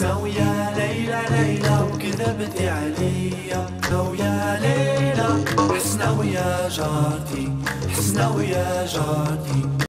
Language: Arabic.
لو يا ليلى ليلى وكذبتي عليا. ويا ليلى حسنا ويا جارتي حسنا ويا جارتي.